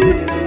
Hallelujah.